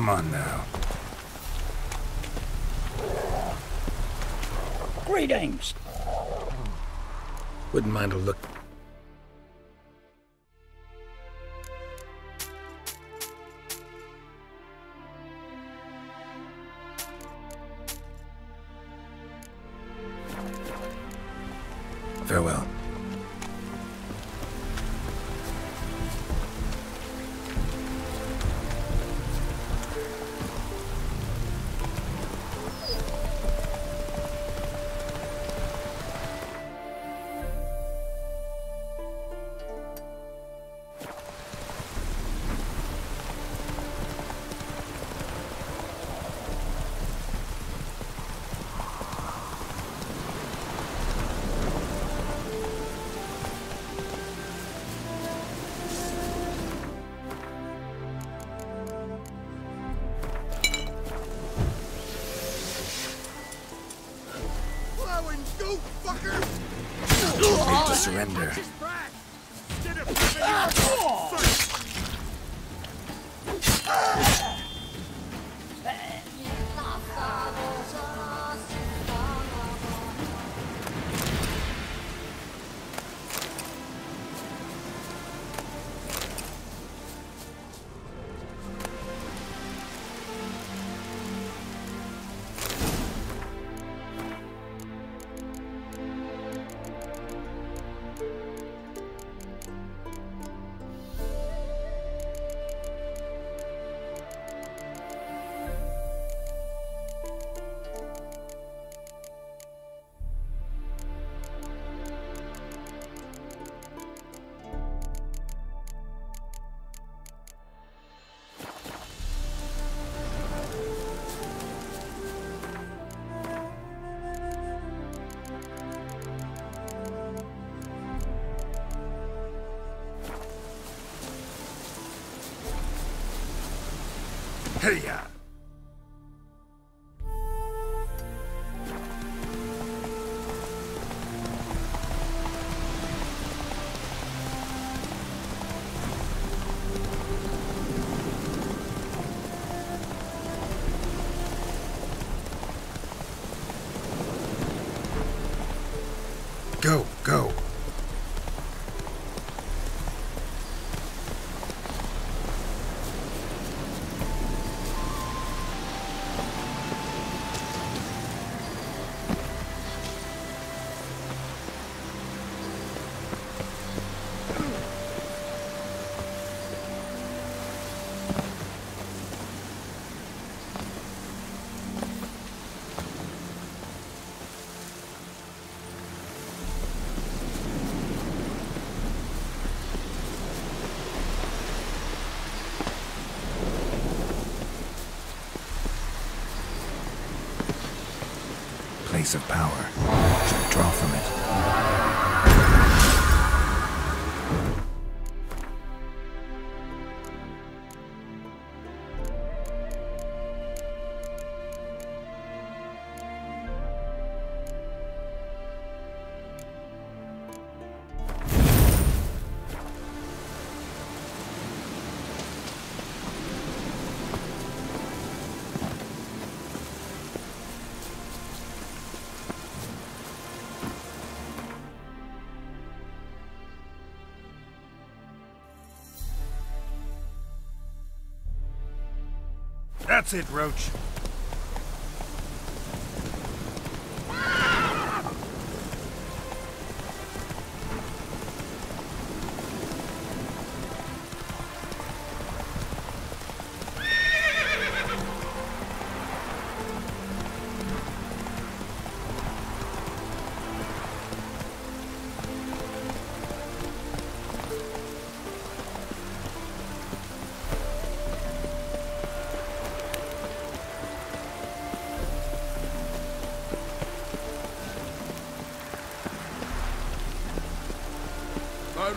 Come on now. Greetings. Wouldn't mind a look. Surrender. Hey ya! Of power. That's it, Roach.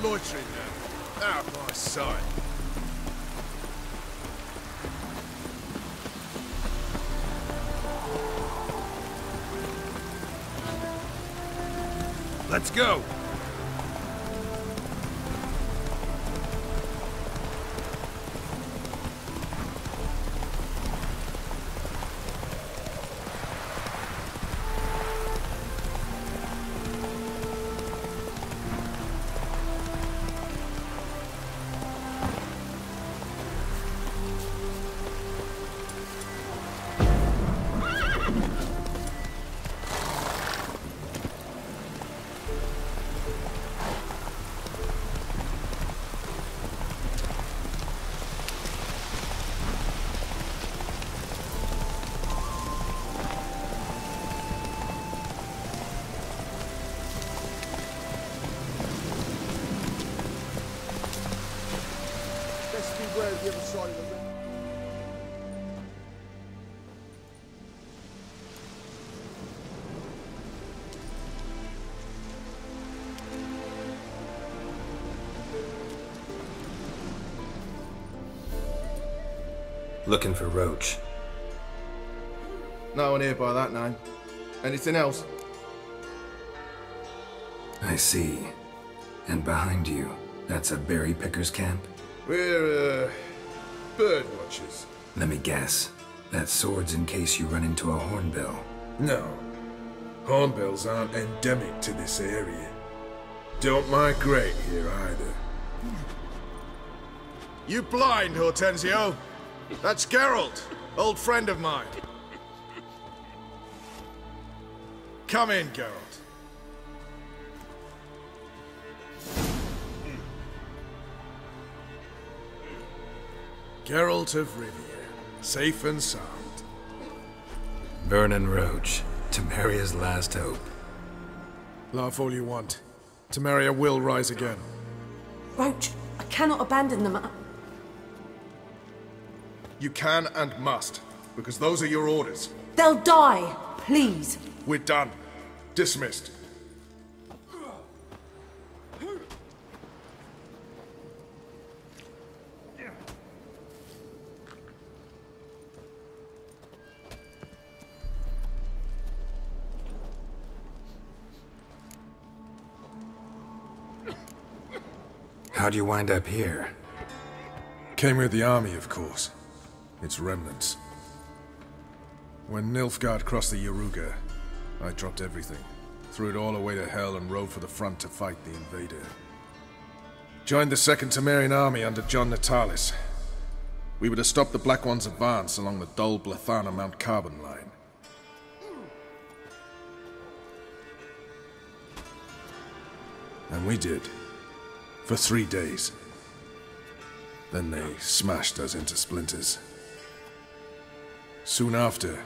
Loitering now. Out of my sight. Let's go. Looking for Roche. No one here by that name. Anything else? I see. And behind you, that's a berry picker's camp? We're, uh, bird watchers. Let me guess. That sword's in case you run into a hornbill. No. Hornbills aren't endemic to this area. Don't migrate here either. You blind, Hortensio? That's Geralt, old friend of mine. Come in, Geralt. Geralt of Rivia, safe and sound. Vernon Roche, Temeria's last hope. Laugh all you want. Temeria will rise again. Roche, I cannot abandon them. I- You can and must, because those are your orders. They'll die, please. We're done. Dismissed. How'd you wind up here? Came with the army, of course. Its remnants. When Nilfgaard crossed the Yaruga, I dropped everything. Threw it all away to hell and rode for the front to fight the invader. Joined the Second Temerian army under John Natalis. We were to stop the Black One's advance along the Dol Blathanna Mount Carbon line. And we did. For three days. Then they smashed us into splinters. Soon after,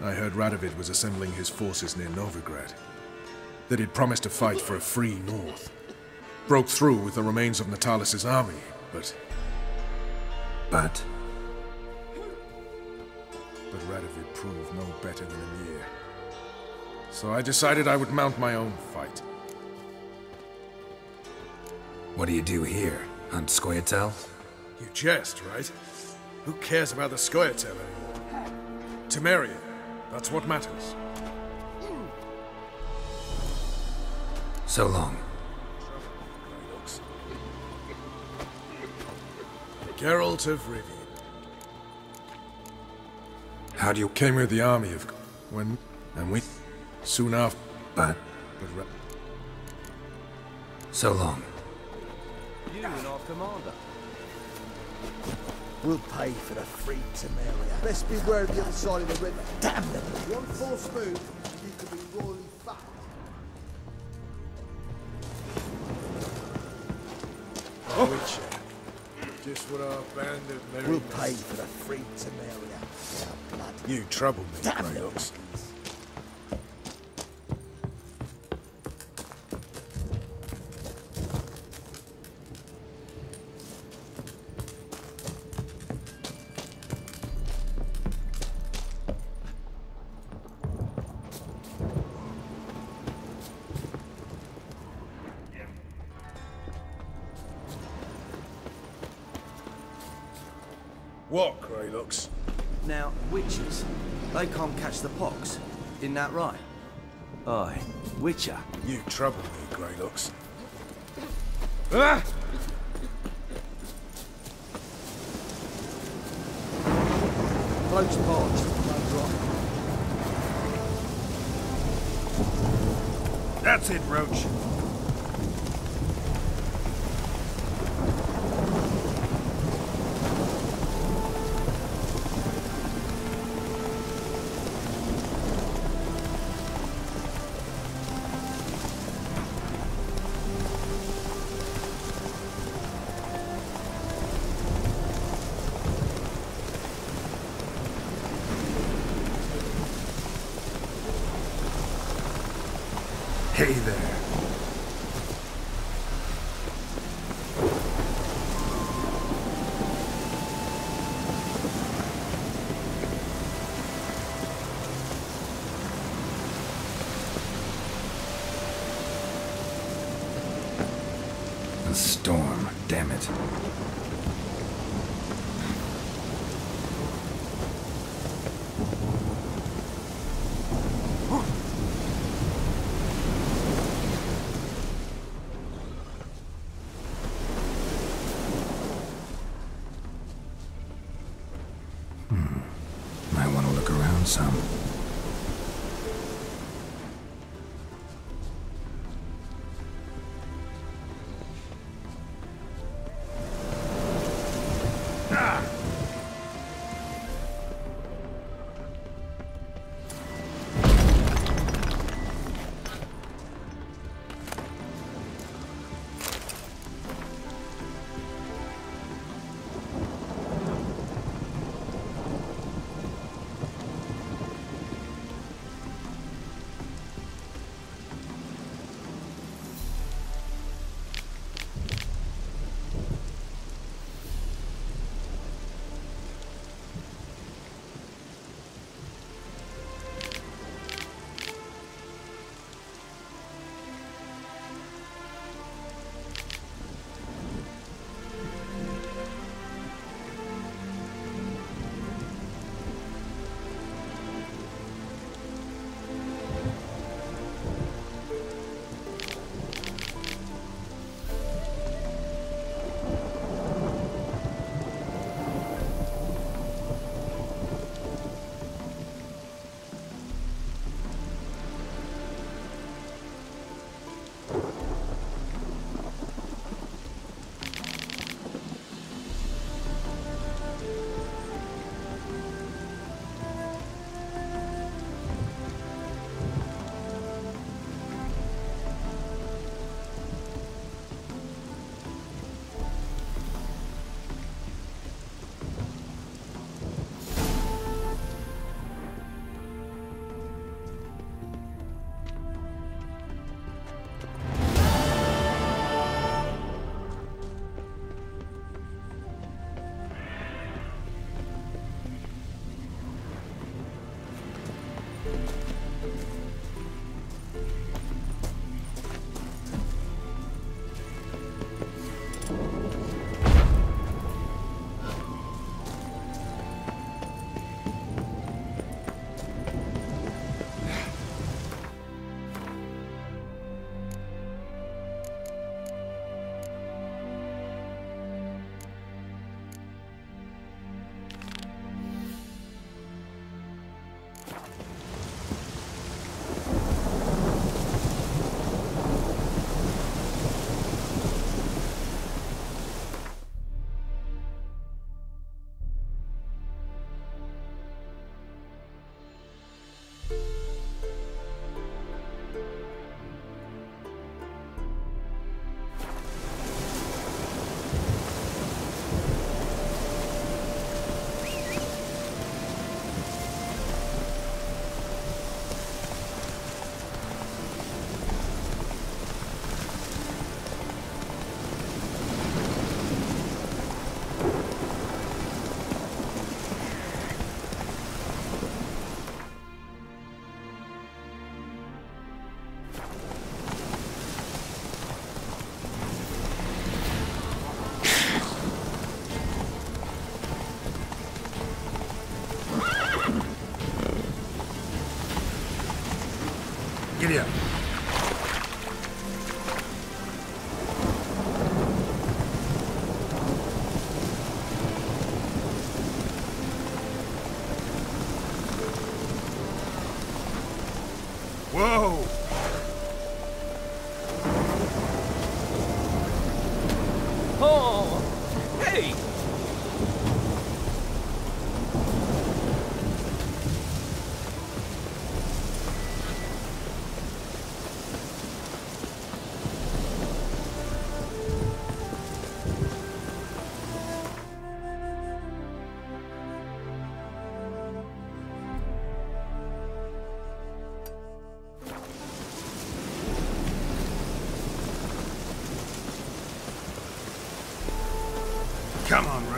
I heard Radovid was assembling his forces near Novigrad. That he'd promised to fight for a free North. Broke through with the remains of Natalis' army, but... But But Radovid proved no better than Emhyr. So I decided I would mount my own fight. what do you do here? Hunt Scoia'tael? You jest, right? Who cares about the Scoia'tael anymore? Temeria, that's what matters. So long. Geralt of Rivia. How do you... Came with the army of... When... And we... Soon after... But... But So long. You and our commander. We'll pay for the free Temeria. Best beware of the other side of the river. Damn them! One false move, you could be royally fat. Oh. Witcher. Just what our band of merry We'll pay for the free Temeria. Our. You trouble me, Damn them! Greyhawks. What, Greylocks? Now, witches, they can't catch the pox. Isn't that right? Aye, Witcher. You trouble me, Greylocks. Parched. Don't drop. That's it, Roach.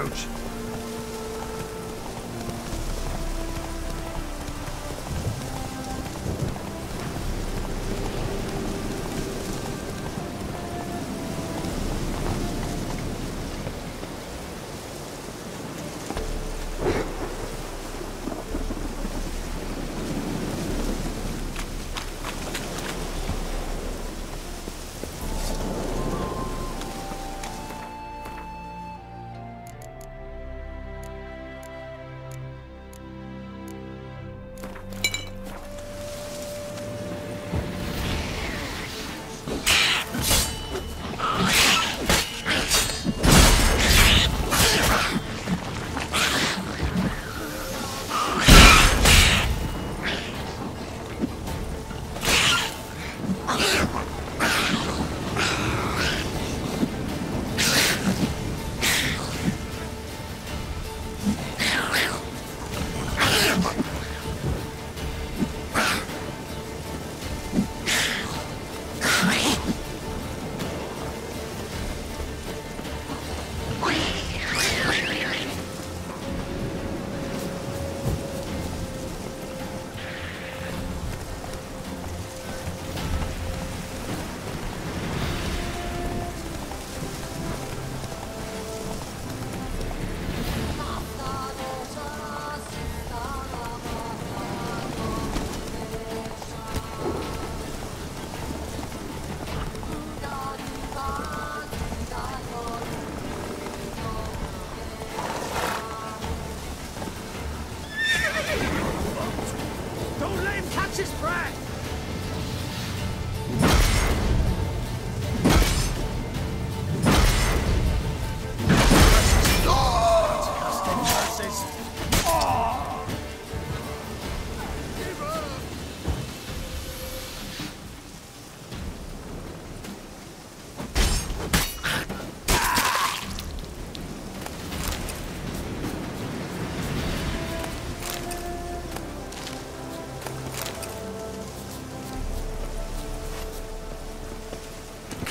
Come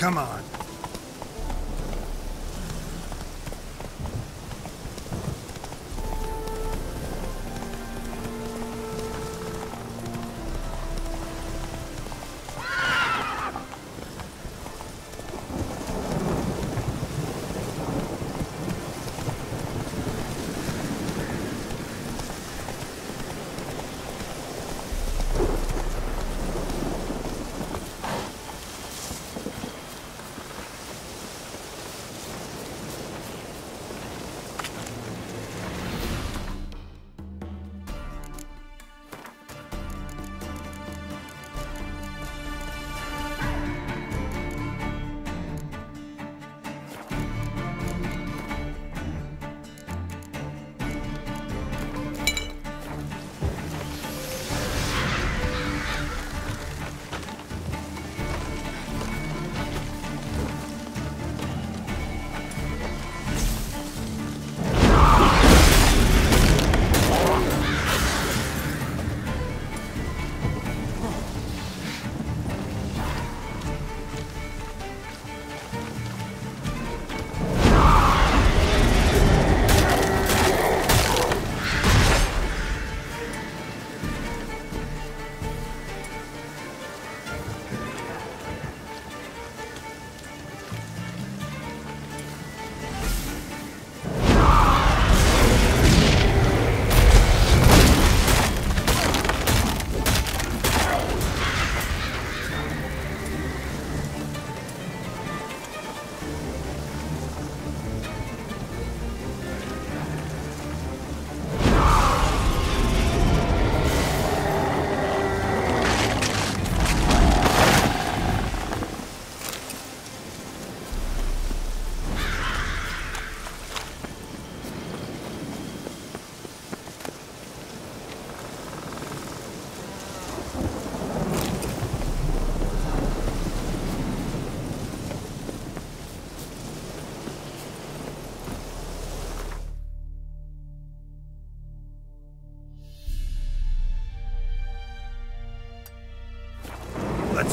Come on.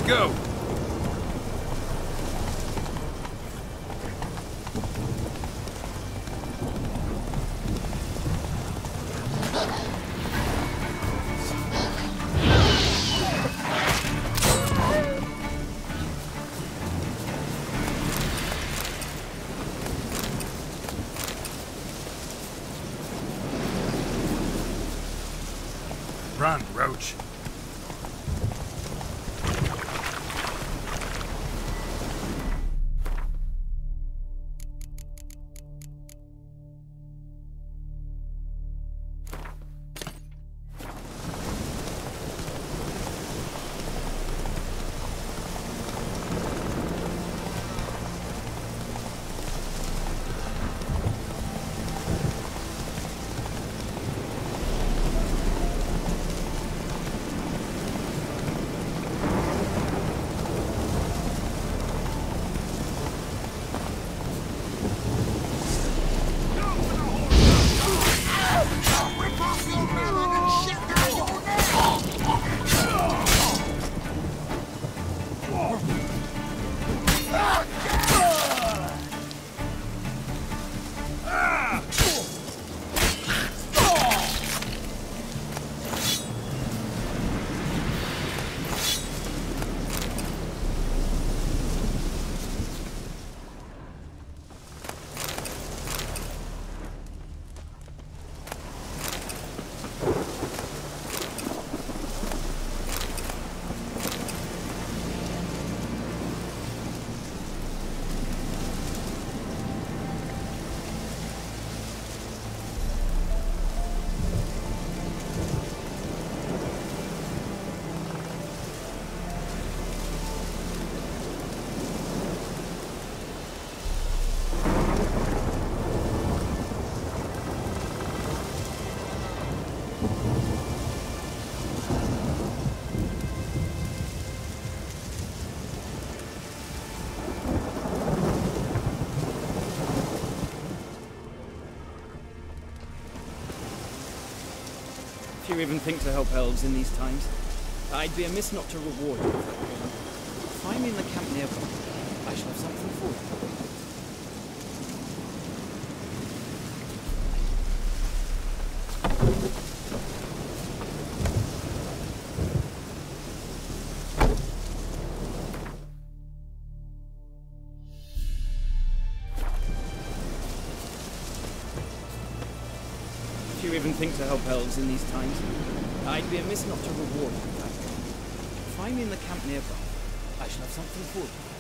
Go! You even think to help elves in these times, I'd be amiss not to reward you. Even think to help elves in these times, I'd be amiss not to reward you. Find me in the camp nearby. I shall have something for you.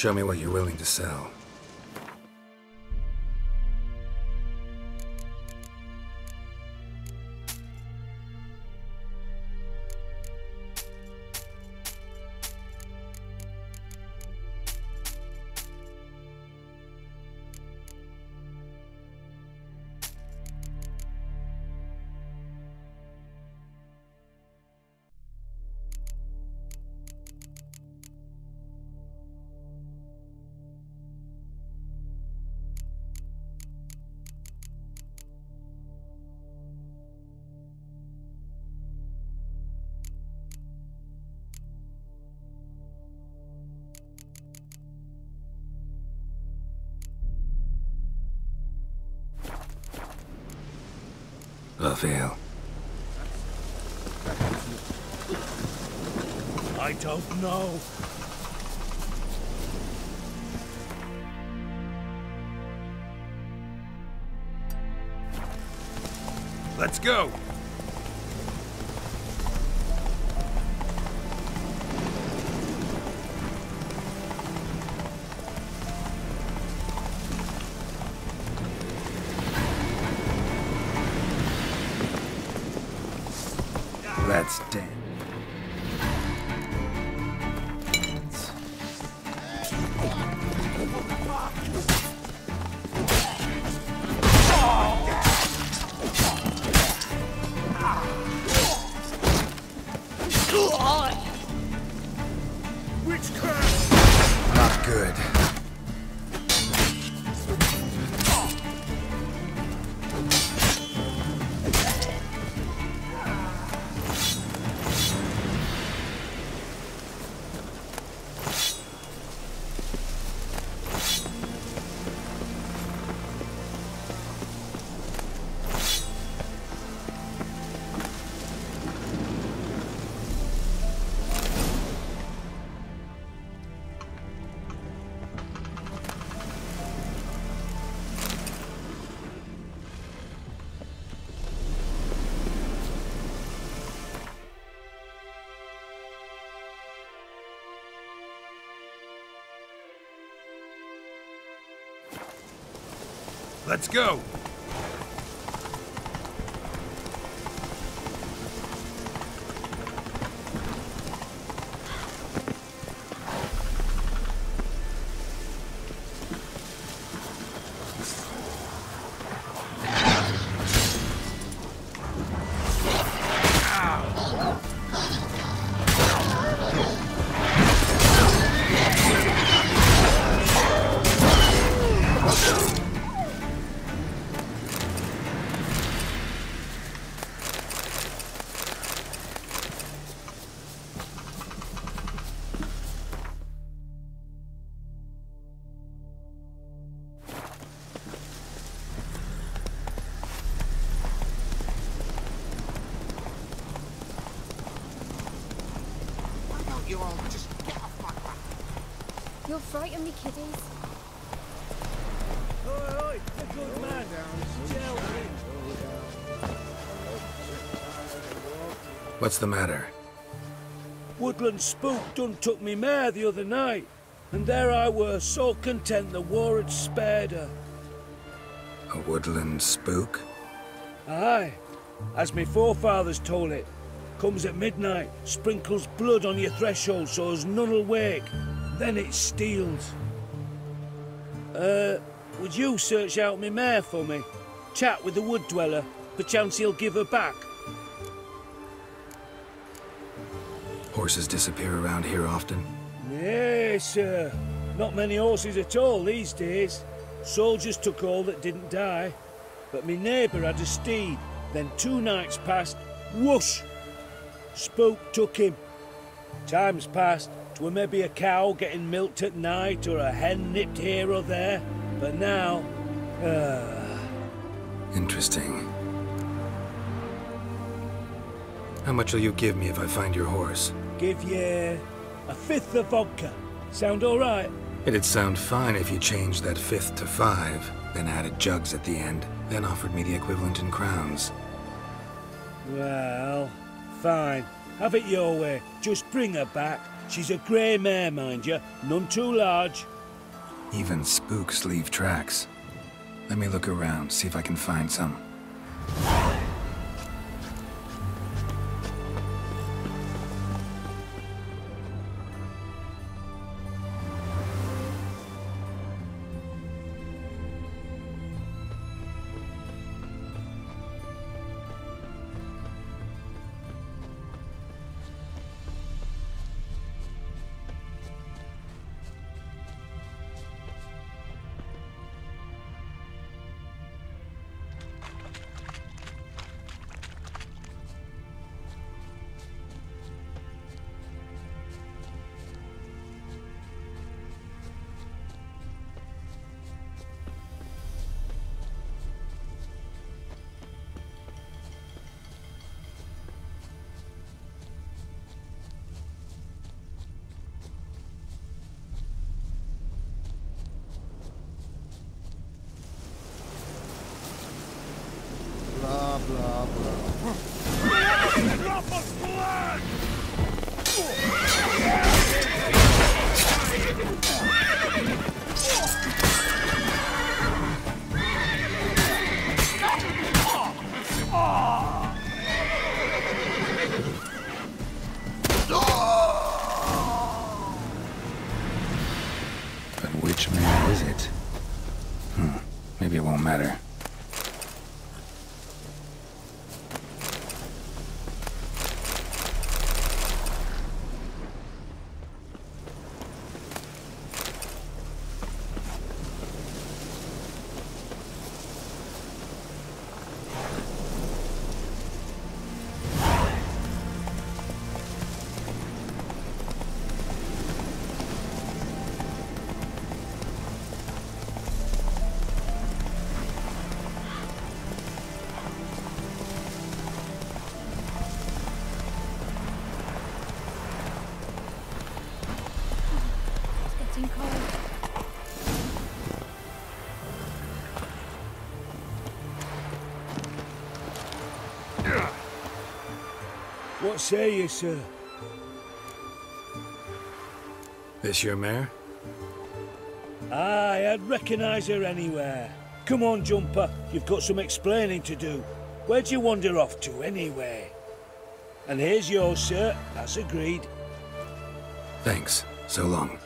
Show me what you're willing to sell. A veil. I don't know. Let's go! Let's go! What's the matter? Woodland spook done took me mare the other night, and there I were, so content the war had spared her. A woodland spook? Aye, as me forefathers told it. Comes at midnight, sprinkles blood on your threshold so as none'll wake. Then it steals. Uh, would you search out me mare for me? Chat with the wood dweller, perchance he'll give her back. Horses disappear around here often? Nay, sir. Not many horses at all these days. Soldiers took all that didn't die. But me neighbour had a steed. Then two nights passed, whoosh! Spook took him. Times passed, twere maybe a cow getting milked at night or a hen nipped here or there. But now, ah, Interesting. How much will you give me if I find your horse? Give ye a fifth of vodka. Sound all right? It'd sound fine if you changed that fifth to five, then added jugs at the end, then offered me the equivalent in crowns. Well, fine. Have it your way. Just bring her back. She's a grey mare, mind you. None too large. Even spooks leave tracks. Let me look around, see if I can find some. What say you, sir? This your mare? Aye, I'd recognise her anywhere. Come on, Jumper, you've got some explaining to do. Where'd you wander off to, anyway? And here's yours, sir, as agreed. Thanks. So long.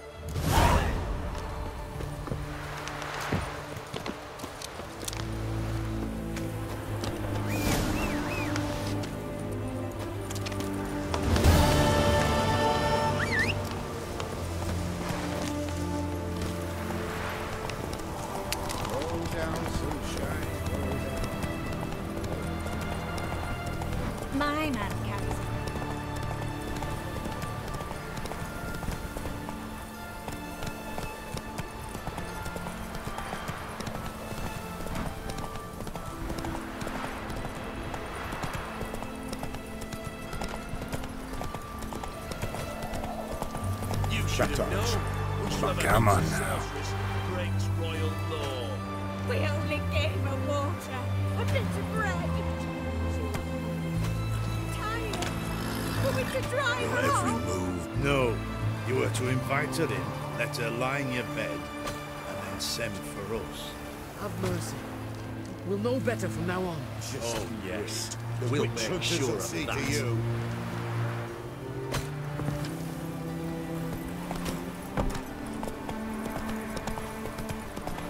Better from now on. oh, yes. The we'll witch make sure of that. to you.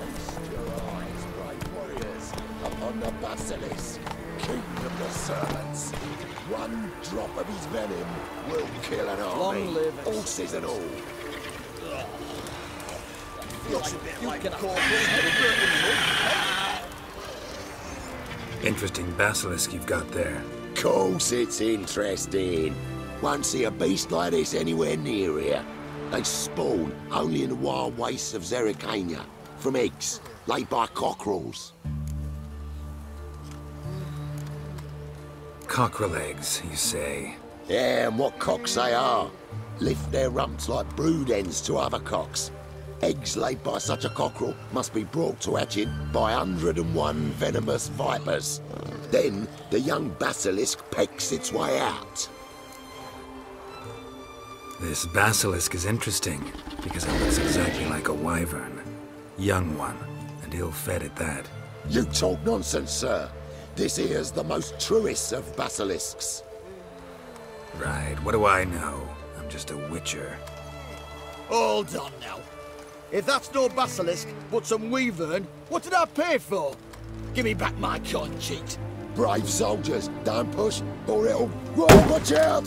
Feast your eyes, upon the basilisk, king of the servants. One drop of his venom will kill an army, Long live it. horses and all. Looks a bit like a corporal head the mud. Interesting basilisk you've got there. Course it's interesting. Won't see a beast like this anywhere near here. They spawn only in the wild wastes of Zerrikania, from eggs laid by cockerels. Cockerel eggs, you say? Yeah, and what cocks they are. Lift their rumps like brood hens to other cocks. Eggs laid by such a cockerel must be brought to hatching by 101 venomous vipers. Then the young basilisk pecks its way out. This basilisk is interesting because it looks exactly like a wyvern. Young one, and ill-fed at that. You talk nonsense, sir. This here's the most truest of basilisks. Right, what do I know? I'm just a witcher. All done now. If that's no basilisk, but some wyvern, what did I pay for? Give me back my corn cheat. Brave soldiers, don't push, or it'll... Whoa, watch out!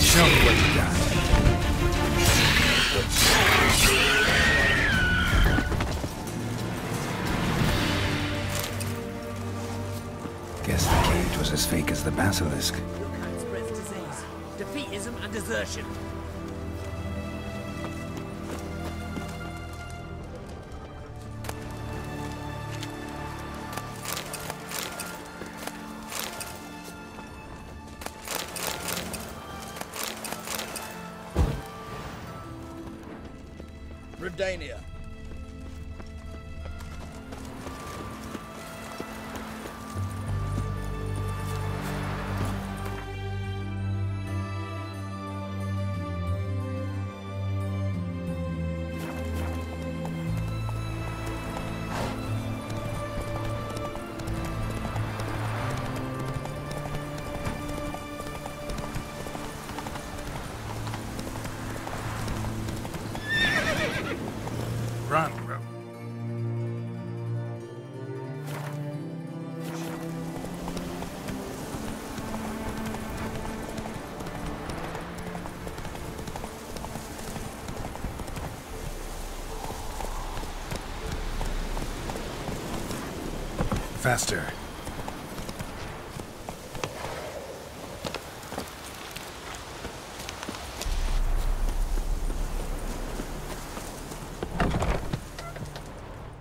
Show me what you got. Guess the cage was as fake as the basilisk. Defeatism, and desertion. Faster.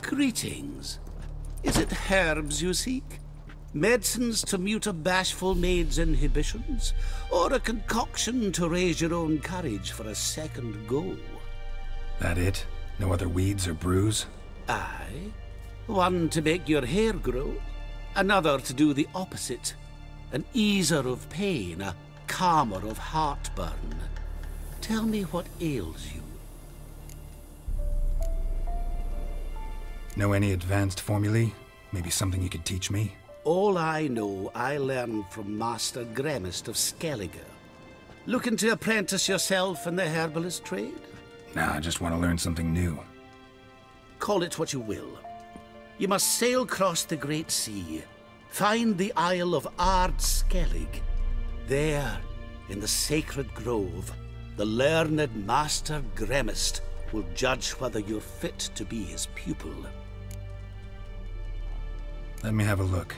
Greetings. Is it herbs you seek? Medicines to mute a bashful maid's inhibitions? Or a concoction to raise your own courage for a second go? That it? No other weeds or brews? Aye. One to make your hair grow, another to do the opposite. An easer of pain, a calmer of heartburn. Tell me what ails you. Know any advanced formulae? Maybe something you could teach me? All I know, I learned from Master Gremist of Skellige. Looking to apprentice yourself in the herbalist trade? Nah, I just want to learn something new. Call it what you will. You must sail across the Great Sea, find the Isle of Ard Skellig. There, in the sacred grove, the learned Master Gremist will judge whether you're fit to be his pupil. Let me have a look.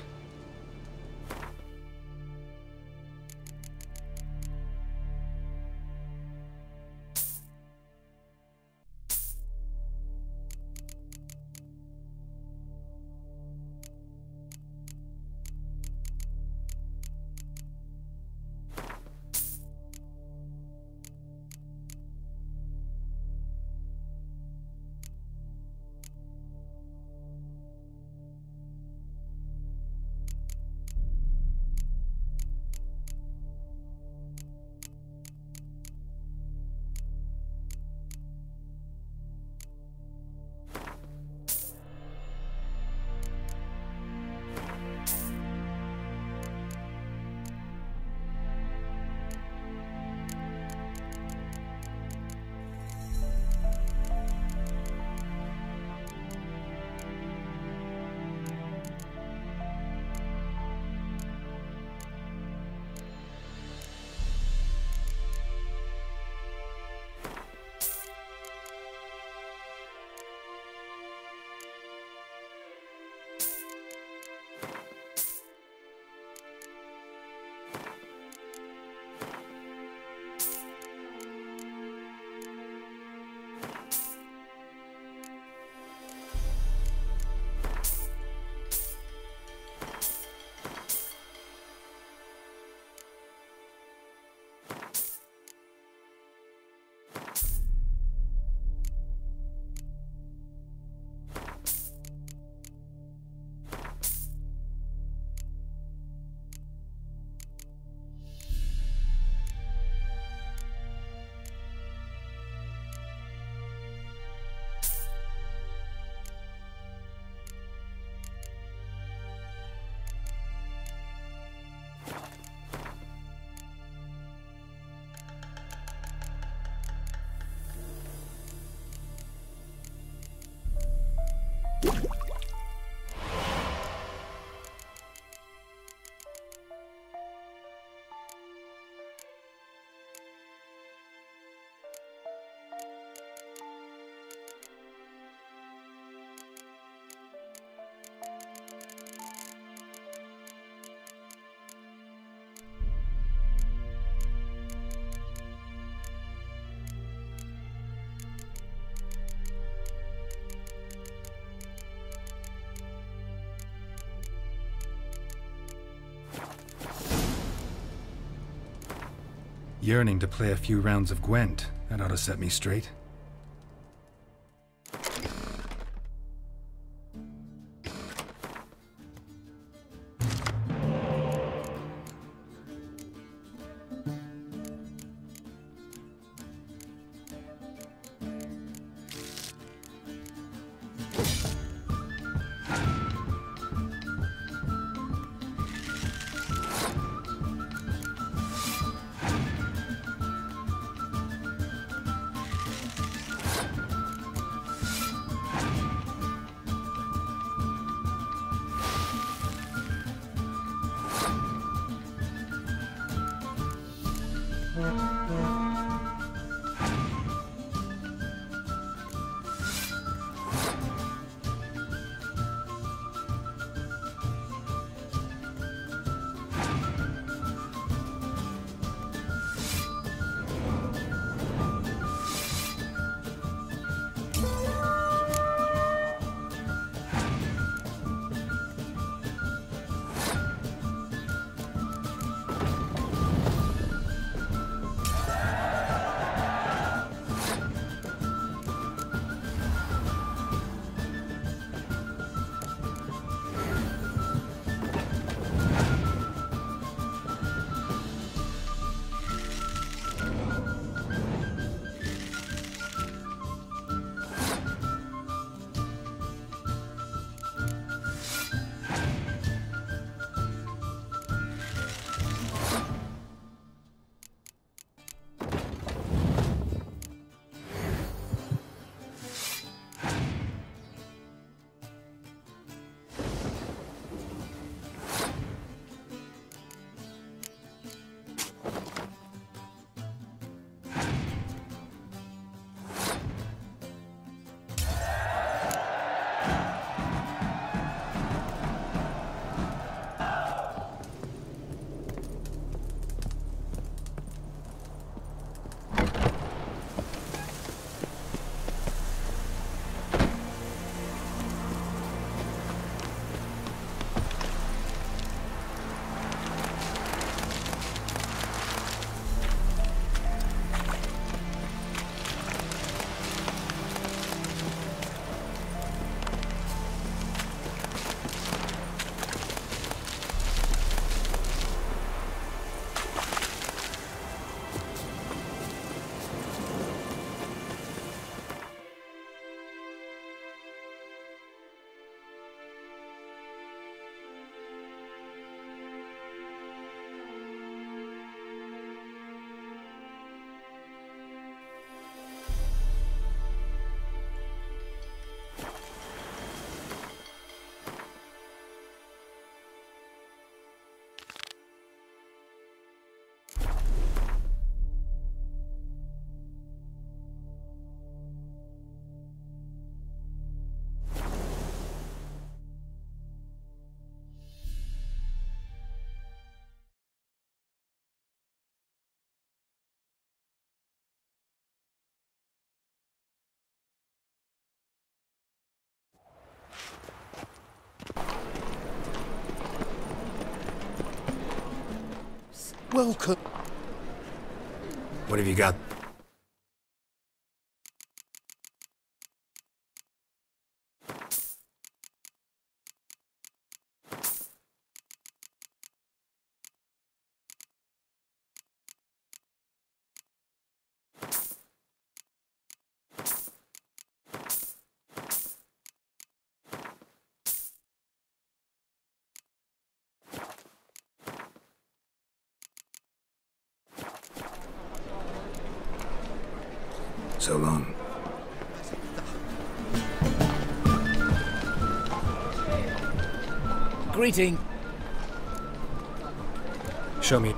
Yearning to play a few rounds of Gwent. That ought to set me straight. Welcome. What have you got? So long. Greeting. Show me.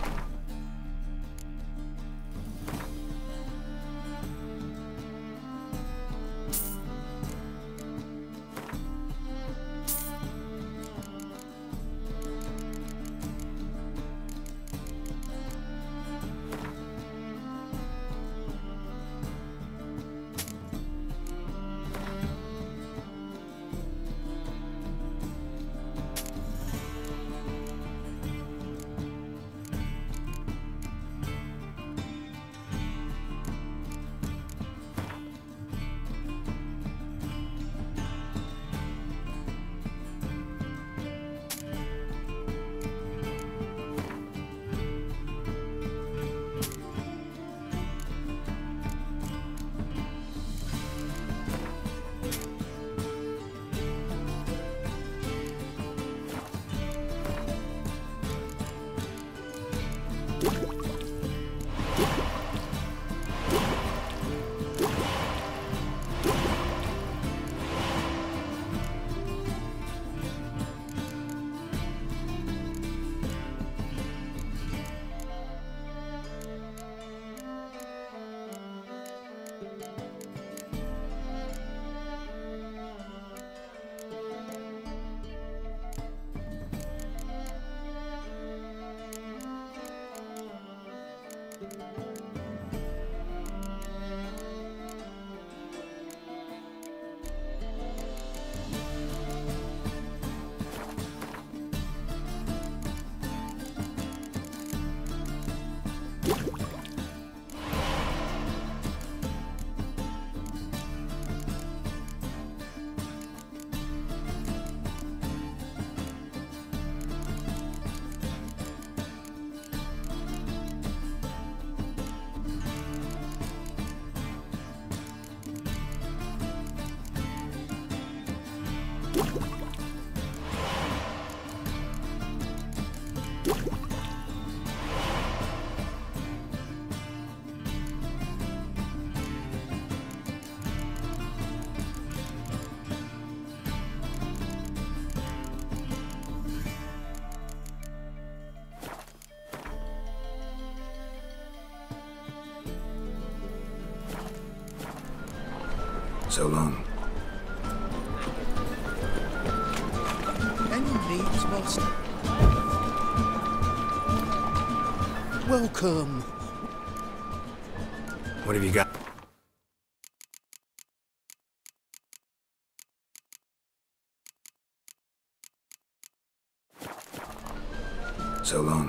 So long. Any needs, master? Welcome. What have you got? So long.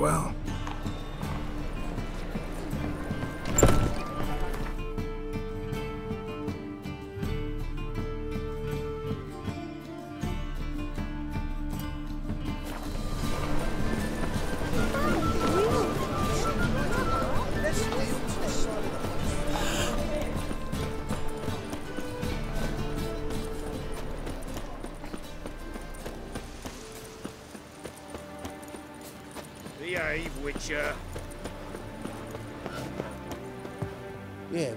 Farewell.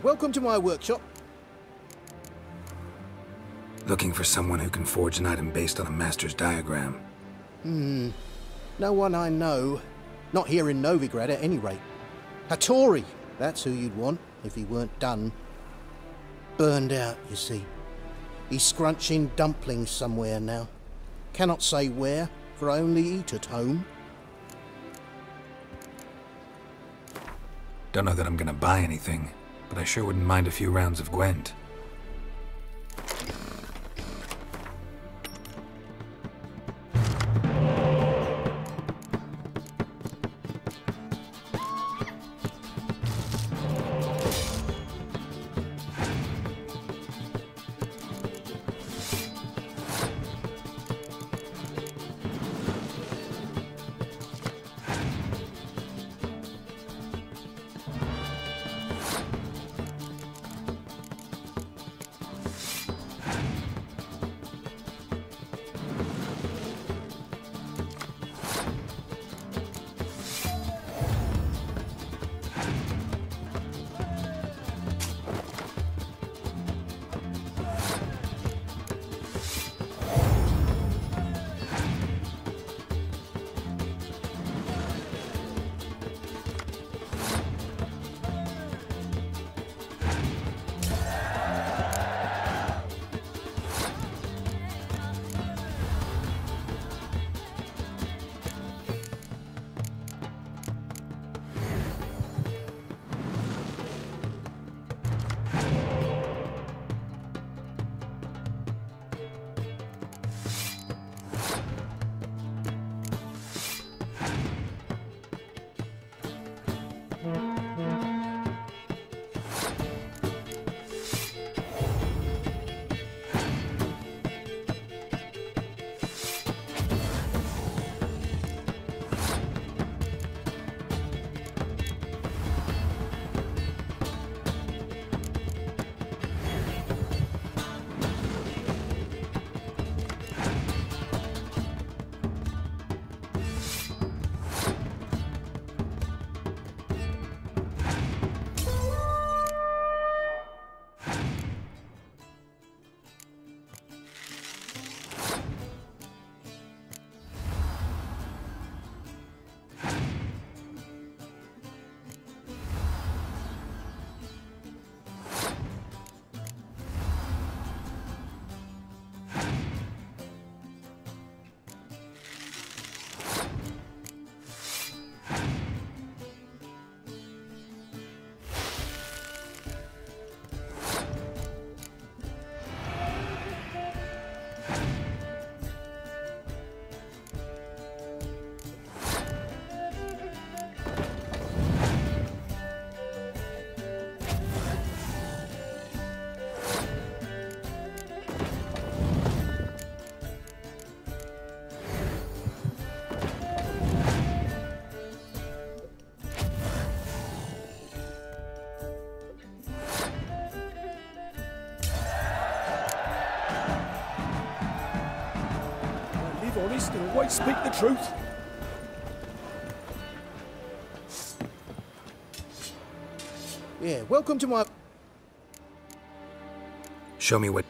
Welcome to my workshop. Looking for someone who can forge an item based on a master's diagram. Hmm. No one I know. Not here in Novigrad at any rate. Hattori, that's who you'd want if he weren't done. Burned out, you see. He's scrunching dumplings somewhere now. Cannot say where, for I only eat at home. Don't know that I'm gonna buy anything, but I sure wouldn't mind a few rounds of Gwent. Honest and always speak the truth. Yeah, welcome to my... Show me what.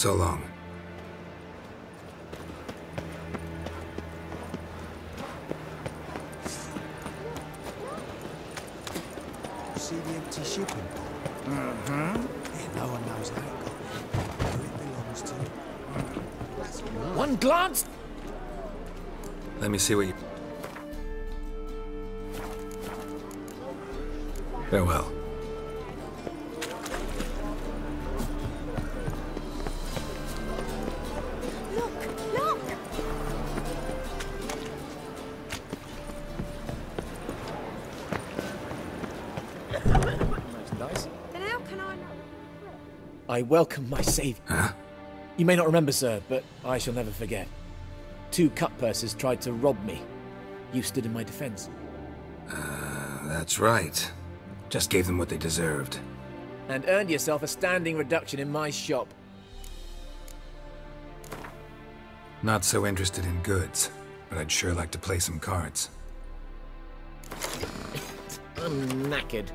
So long. See the empty shipping? Mm-hmm. Yeah, no one knows how it got there. Who it belongs to. One glance. Let me see what you... Farewell. I welcome my saviour. You may not remember, sir, but I shall never forget. Two cut purses tried to rob me. You stood in my defense. Ah, that's right. Just gave them what they deserved. And earned yourself a standing reduction in my shop. Not so interested in goods, but I'd sure like to play some cards. I'm knackered.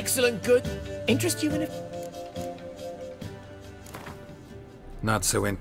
Excellent good. Interest you in it? Not so in...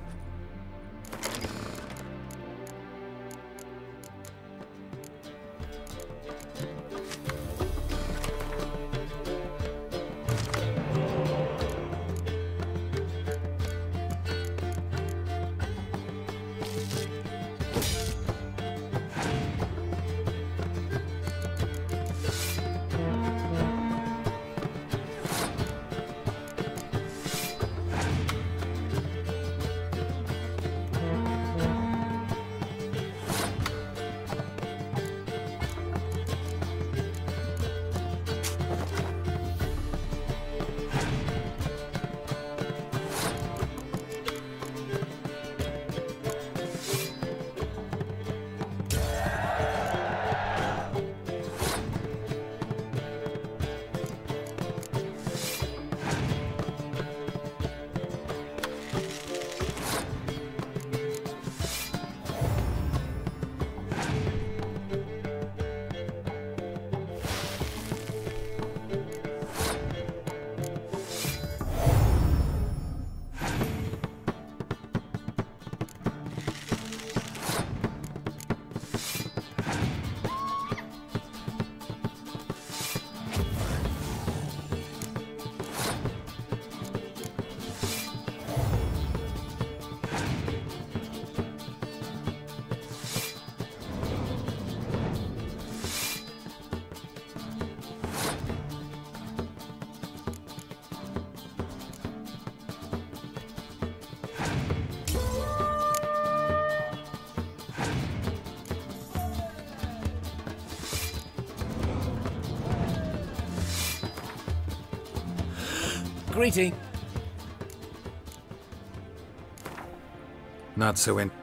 Not so in.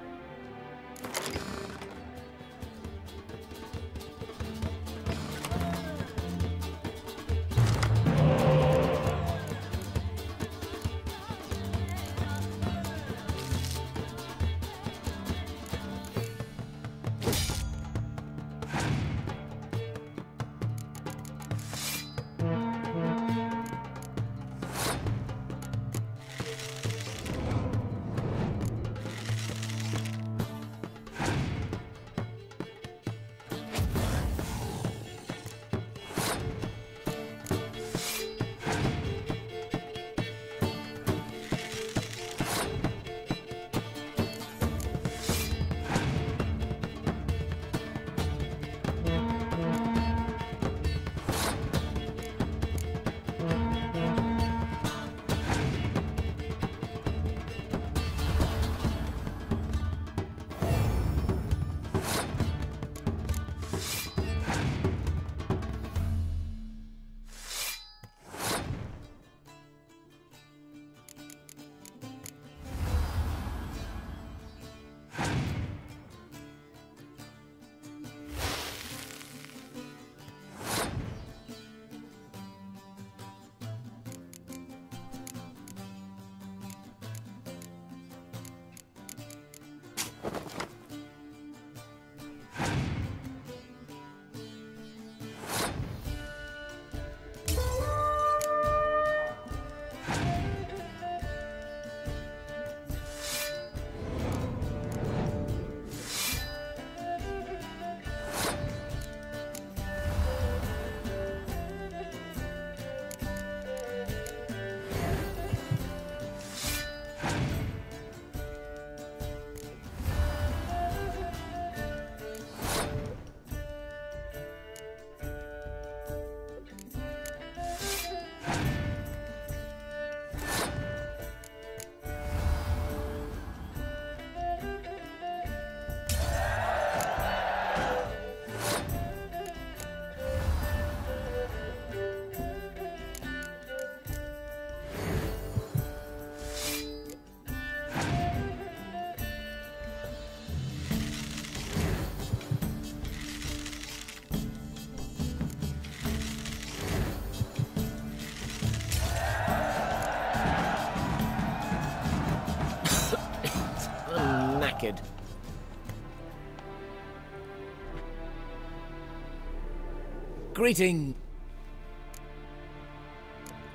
Greeting.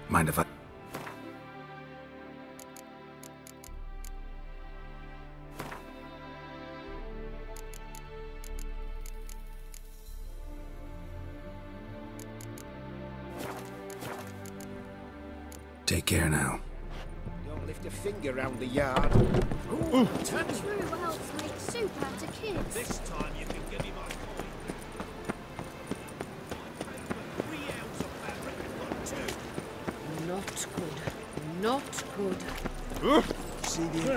Mind if I... Take care now. Don't lift a finger round the yard. True helps make soup out of kids. This time you can give me my coin. Not good. Not good. See the empty ship? Fire a whisper. Speak the truth.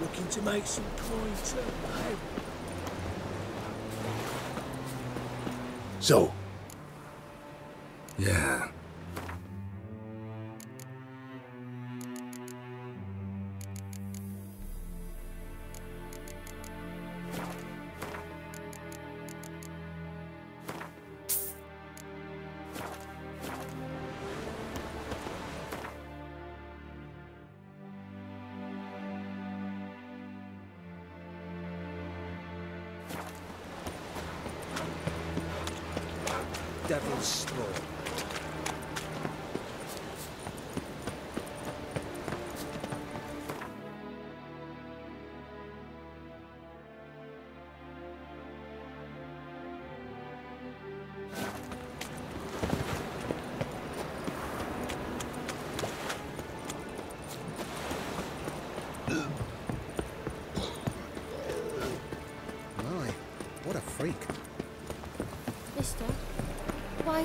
Looking to make some coin eh? So?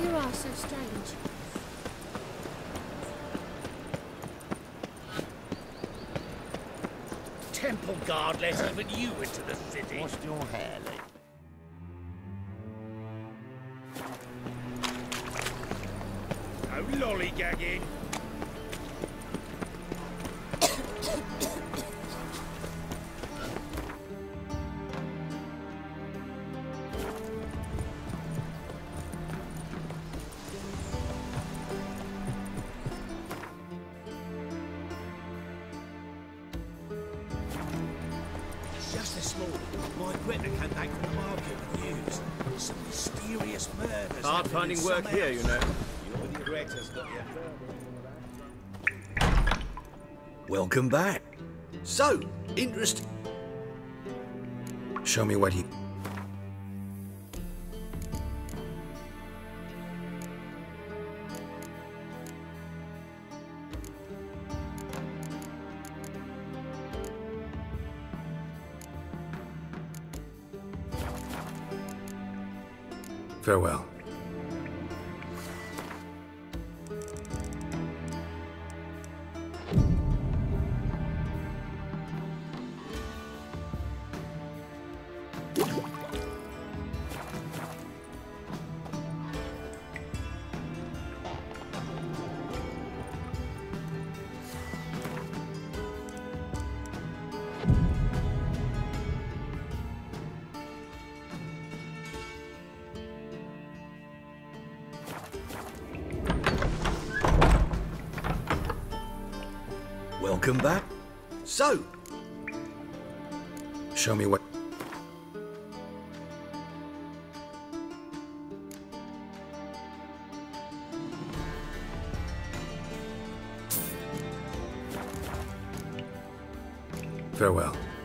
You are so strange. Temple guard let even you into the city. What's your hair, Lee? No oh, lollygagging. Finding work here, you know. Welcome back. So, interest. Show me what he... Farewell. Farewell.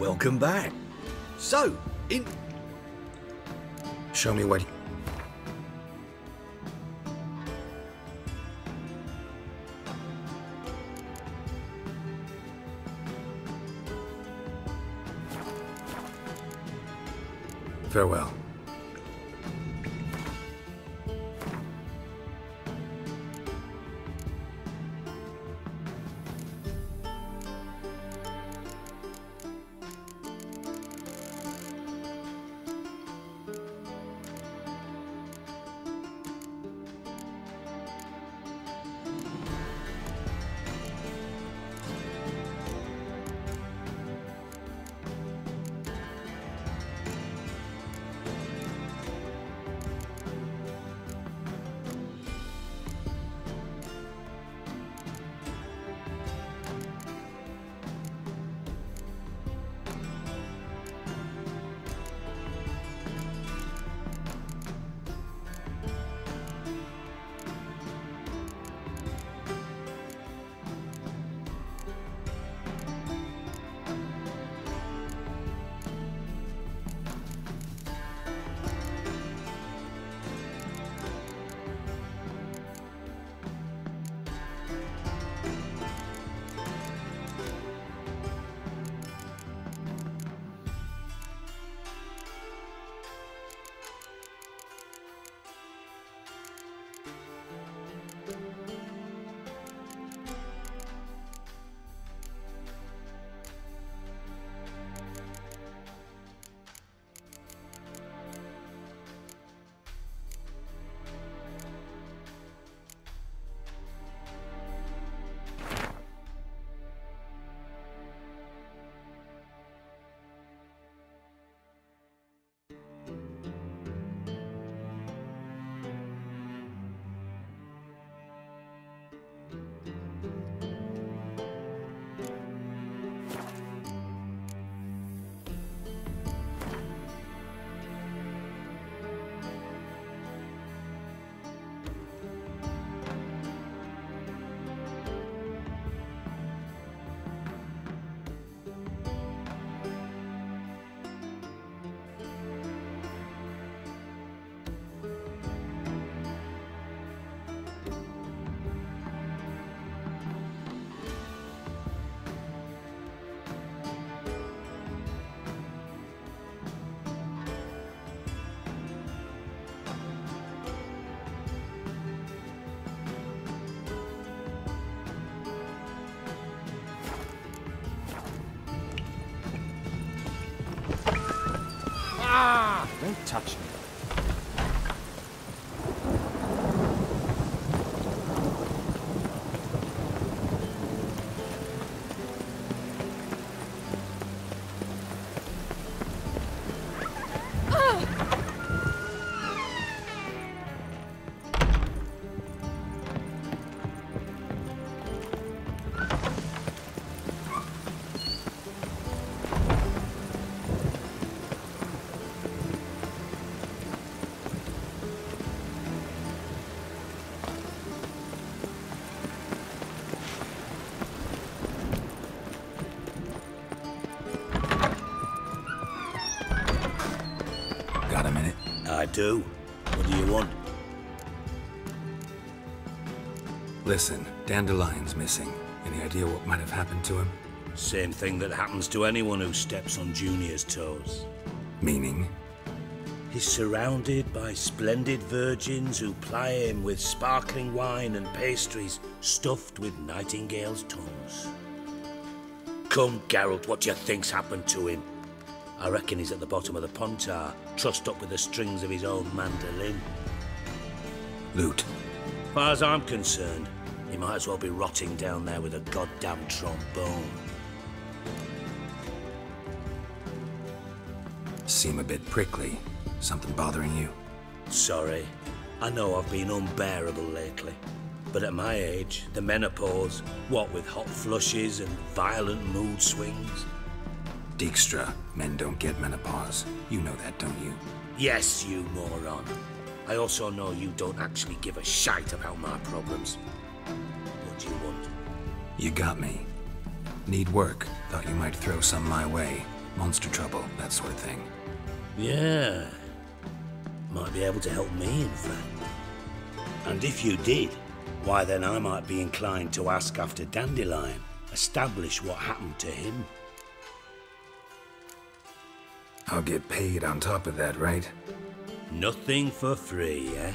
Welcome back. So, in... Show me what... Farewell. Do. What do you want? Listen, Dandelion's missing. Any idea what might have happened to him? Same thing that happens to anyone who steps on Junior's toes. Meaning? He's surrounded by splendid virgins who ply him with sparkling wine and pastries stuffed with nightingales' tongues. Come, Geralt, what do you think's happened to him? I reckon he's at the bottom of the Pontar, ah, trussed up with the strings of his own mandolin. Loot. Far as I'm concerned, he might as well be rotting down there with a goddamn trombone. Seem a bit prickly. Something bothering you? Sorry. I know I've been unbearable lately. But at my age, the menopause, what with hot flushes and violent mood swings. Dijkstra, men don't get menopause. You know that, don't you? Yes, you moron. I also know you don't actually give a shite about my problems. What do you want? You got me. Need work. Thought you might throw some my way. monster trouble, that sort of thing. Yeah. Might be able to help me, in fact. And if you did, why then I might be inclined to ask after Dandelion, establish what happened to him. I'll get paid on top of that, right? Nothing for free, eh?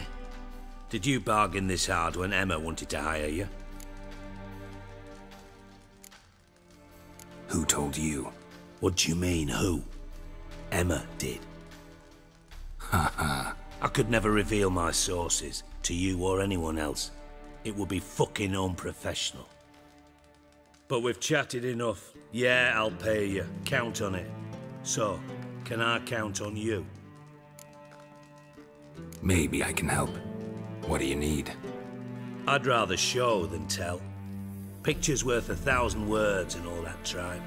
Did you bargain this hard when Emhyr wanted to hire you? Who told you? What do you mean, who? Emhyr did. Ha ha. I could never reveal my sources to you or anyone else. It would be fucking unprofessional. But we've chatted enough. Yeah, I'll pay you. Count on it. So, can I count on you? Maybe I can help. What do you need? I'd rather show than tell. Picture's worth a thousand words and all that tribe.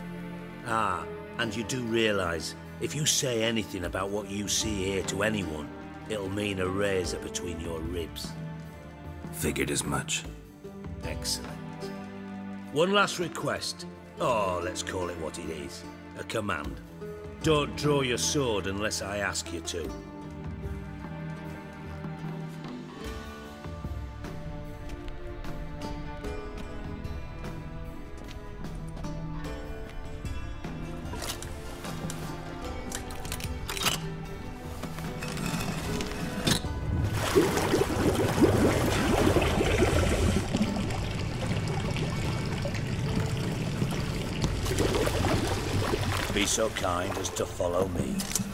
Ah, and you do realize, if you say anything about what you see here to anyone, it'll mean a razor between your ribs. Figured as much. Excellent. One last request. Oh, let's call it what it is. A command. Don't draw your sword unless I ask you to. So kind as to follow me.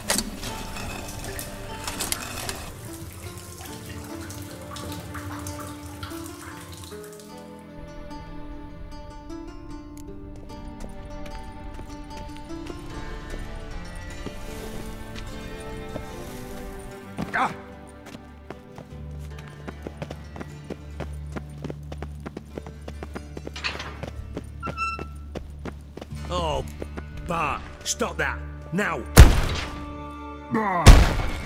Now! Bart,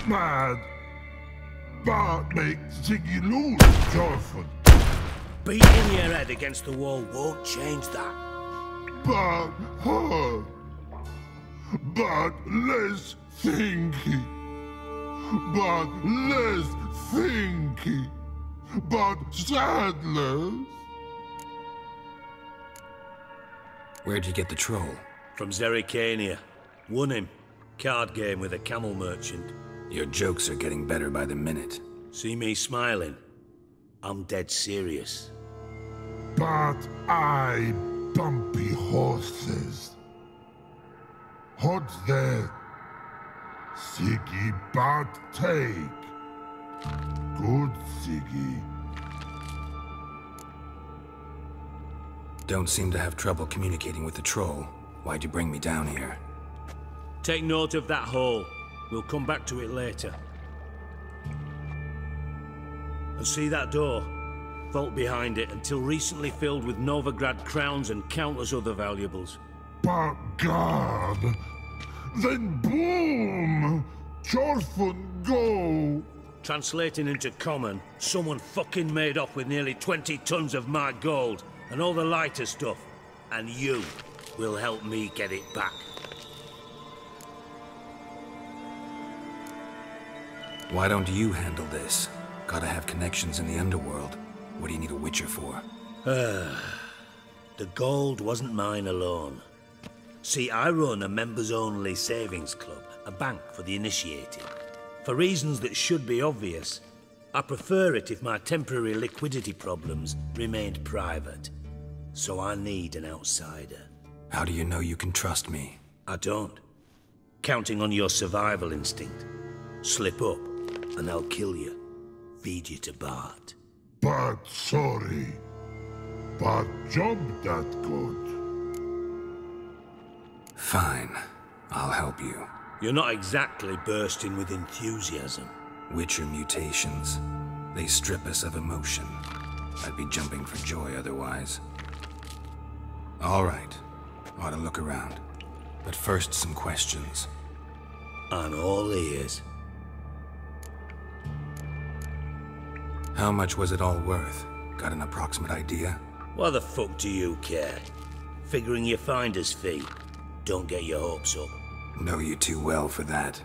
mad. Bart make Siggy lose, Jorfin. Beating your head against the wall won't change that. Bart hard. Bart less thinky. Bart less thinky. Bart sadless. Where'd you get the troll? From Zerrikania. Won him. Card game with a camel merchant. Your jokes are getting better by the minute. See me smiling? I'm dead serious. But I bumpy horses. What's there? Siggy but take. Good Siggy. Don't seem to have trouble communicating with the troll. Why'd you bring me down here? Take note of that hole. We'll come back to it later. And see that door? Vault behind it, until recently filled with Novigrad crowns and countless other valuables. But God! Then boom! Jorfun go! Translating into common, someone fucking made off with nearly 20 tons of my gold and all the lighter stuff. And you will help me get it back. Why don't you handle this? Gotta have connections in the underworld. What do you need a witcher for? Ah, the gold wasn't mine alone. See, I run a members-only savings club, a bank for the initiated. For reasons that should be obvious, I prefer it if my temporary liquidity problems remained private. So I need an outsider. How do you know you can trust me? I don't. Counting on your survival instinct. Slip up, and I'll kill you. Feed you to Bart. But sorry. But job that good. Fine. I'll help you. You're not exactly bursting with enthusiasm. Witcher mutations. They strip us of emotion. I'd be jumping for joy otherwise. All right. Ought to look around. But first, some questions. I'm all ears. How much was it all worth? Got an approximate idea? Why the fuck do you care? Figuring your finder's fee. Don't get your hopes up. Know you too well for that.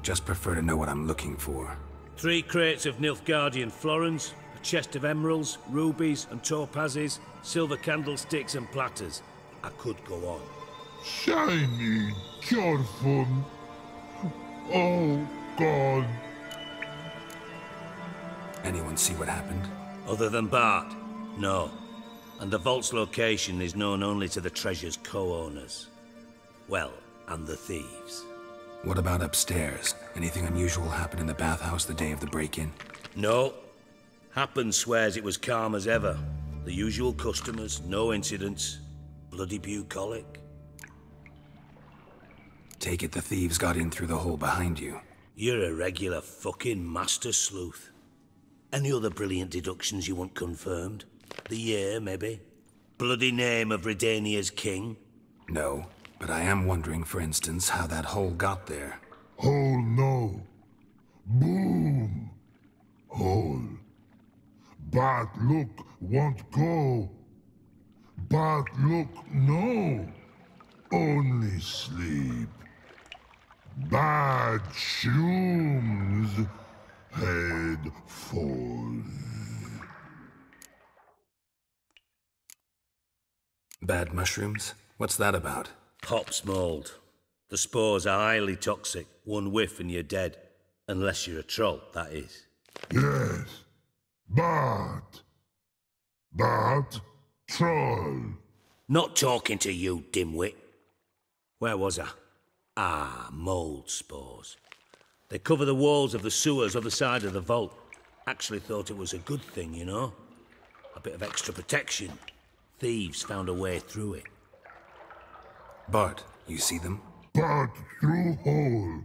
Just prefer to know what I'm looking for. Three crates of Nilfgaardian florins, a chest of emeralds, rubies and topazes, silver candlesticks and platters. I could go on. Shiny Jorfun. Oh, God. Anyone see what happened? Other than Bart? No. And the vault's location is known only to the treasure's co-owners. Well, and the thieves. What about upstairs? Anything unusual happen in the bathhouse the day of the break-in? No. Happen swears it was calm as ever. The usual customers, no incidents. Bloody bucolic. Take it the thieves got in through the hole behind you. You're a regular fucking master sleuth. Any other brilliant deductions you want confirmed? The year, maybe? Bloody name of Redania's king? No, but I am wondering, for instance, how that hole got there. Hole no. Boom. Hole. Bad look won't go. Bad look no. Only sleep. Bad shrooms. Head falls. Bad mushrooms? What's that about? Hops mold. The spores are highly toxic. One whiff and you're dead. Unless you're a troll, that is. Yes. But. But. troll. Not talking to you, dimwit. Where was I? Ah, mold spores. They cover the walls of the sewers other side of the vault. Actually thought it was a good thing, you know? A bit of extra protection. Thieves found a way through it. Bart, you see them? Bad through hole.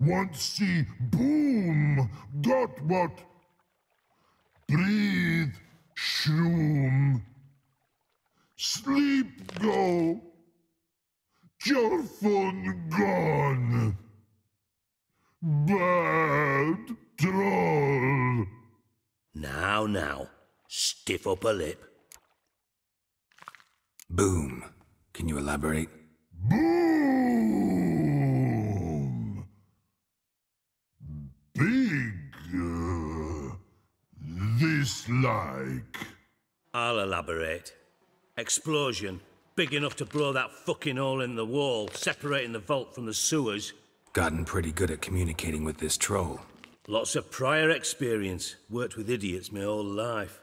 Want see boom. Got what? Breathe. Shroom. Sleep go. Your phone gone. Bad troll. Now, now. Stiff up a lip. Boom. Can you elaborate? Boom. Big. uh, this like. I'll elaborate. Explosion. Big enough to blow that fucking hole in the wall, separating the vault from the sewers. Gotten pretty good at communicating with this troll. Lots of prior experience. Worked with idiots my whole life.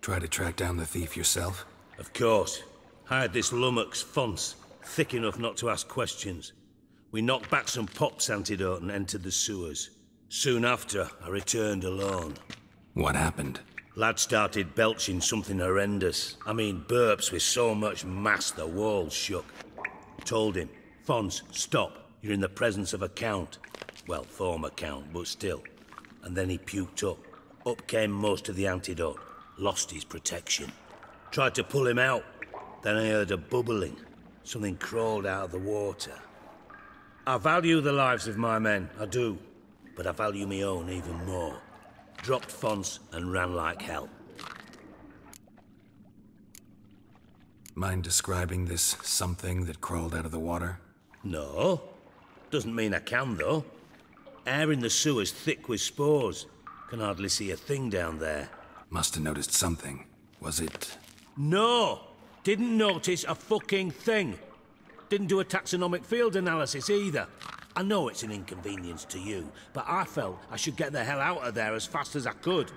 Try to track down the thief yourself? Of course. Hired this lummox, Fons, thick enough not to ask questions. We knocked back some pops antidote and entered the sewers. Soon after, I returned alone. What happened? Lad started belching something horrendous. I mean, burps with so much mass the walls shook. Told him, Fons, stop. You're in the presence of a count. Well, former count, but still. And then he puked up. Up came most of the antidote. Lost his protection. Tried to pull him out. Then I heard a bubbling. Something crawled out of the water. I value the lives of my men, I do. But I value my own even more. Dropped Fons and ran like hell. Mind describing this something that crawled out of the water? No. Doesn't mean I can, though. Air in the sewer's thick with spores. Can hardly see a thing down there. Must have noticed something. Was it... No! Didn't notice a fucking thing. Didn't do a taxonomic field analysis either. I know it's an inconvenience to you, but I felt I should get the hell out of there as fast as I could.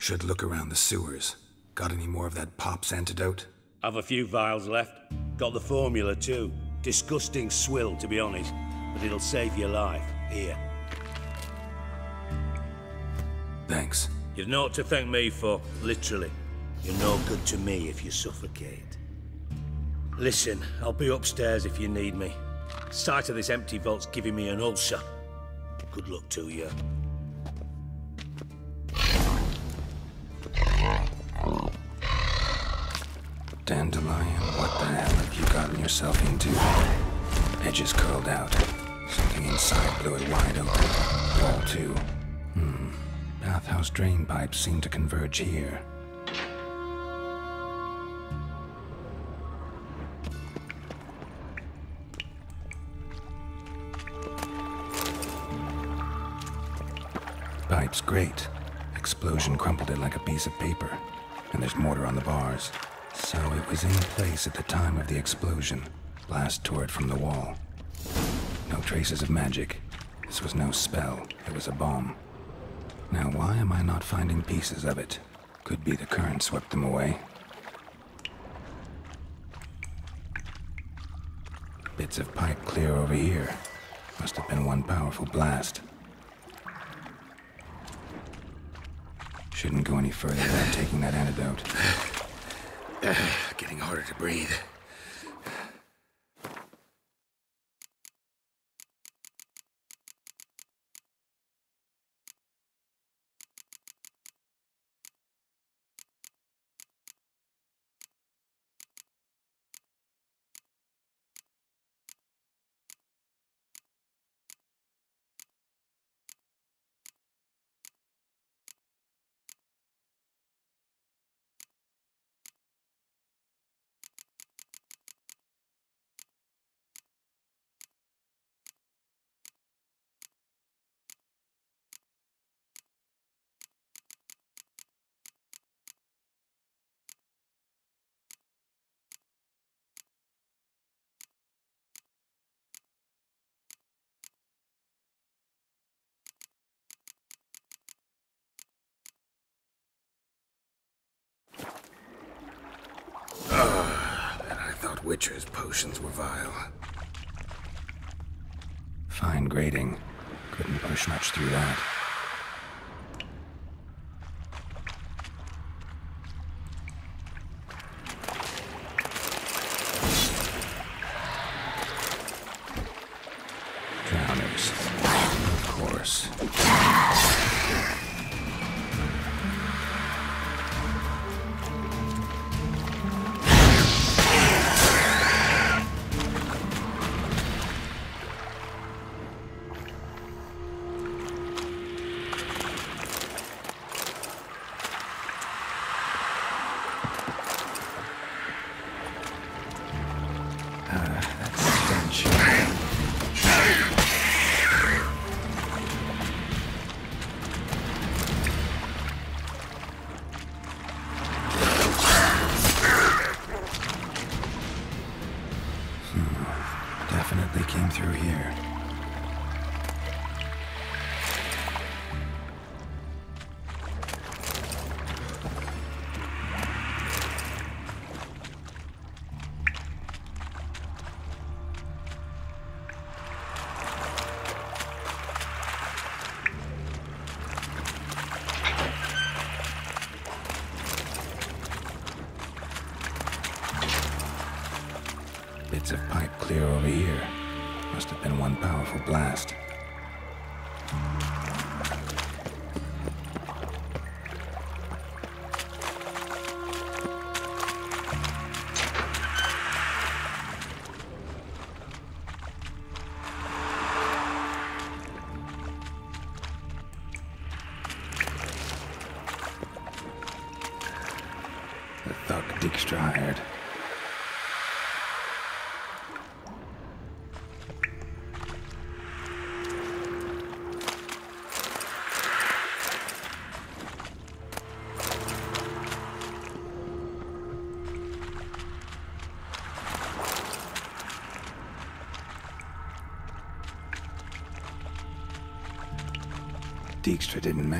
Should look around the sewers. Got any more of that Pop's antidote? I have a few vials left. Got the formula too. Disgusting swill, to be honest. But it'll save your life. Here. Thanks. You've naught to thank me for, literally. You're no good to me if you suffocate. Listen, I'll be upstairs if you need me. Sight of this empty vault's giving me an ulcer. Good luck to you. Dandelion, what the hell have you gotten yourself into? Edges curled out. Something inside blew it wide open. Wall too. Hmm. Bathhouse drain pipes seem to converge here. Pipe's great. Explosion crumpled it like a piece of paper. And there's mortar on the bars. So it was in the place at the time of the explosion. Blast tore it from the wall. No traces of magic. This was no spell. It was a bomb. Now, why am I not finding pieces of it? Could be the current swept them away. Bits of pipe clear over here. Must have been one powerful blast. Shouldn't go any further without taking that antidote. Getting harder to breathe. Witcher's potions were vile. Fine grading. Couldn't push much through that.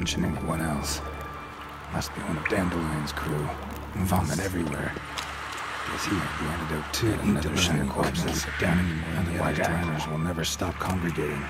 Mention anyone else. Must be one of Dandelion's crew. Vomit everywhere. Guess he had the antidote too. Another shiny corpses down anymore. Otherwise, drowners will never stop congregating.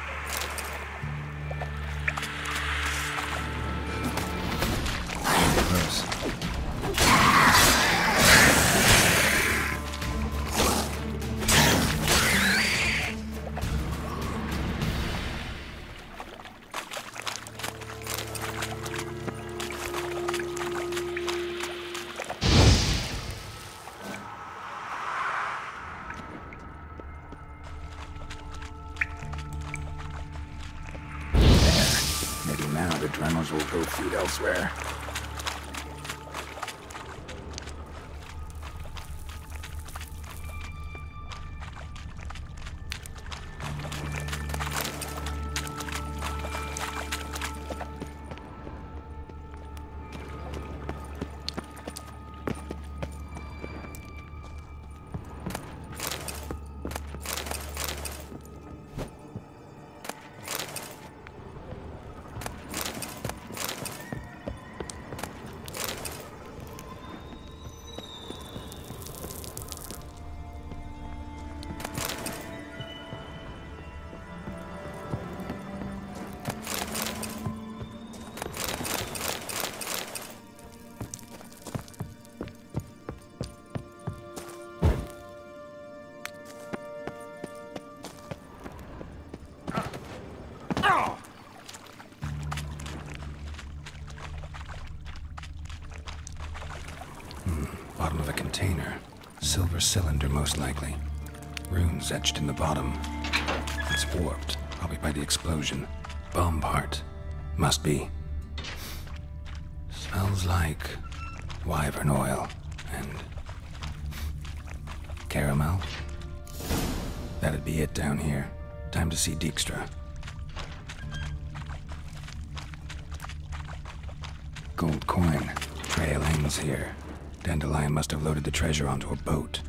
Cylinder, most likely. Runes etched in the bottom. It's warped, probably by the explosion. Bomb part. Must be. Smells like wyvern oil and caramel. That'd be it down here. Time to see Dijkstra. Gold coin. Trail ends here. Dandelion must have loaded the treasure onto a boat.